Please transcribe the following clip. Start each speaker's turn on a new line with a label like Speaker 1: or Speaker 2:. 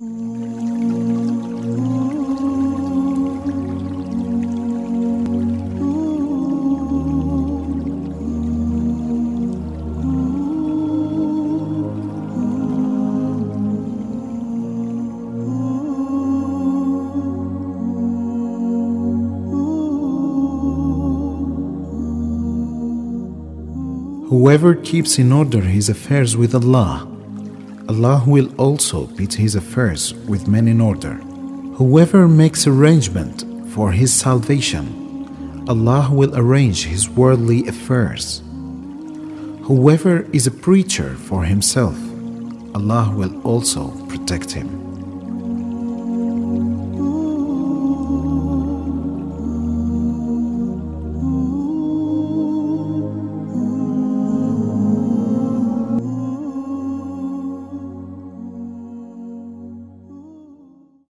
Speaker 1: Whoever keeps in order his affairs with Allah, Allah will also put his affairs with men in order. Whoever makes arrangement for his salvation, Allah will arrange his worldly affairs. Whoever is a preacher for himself, Allah will also protect him.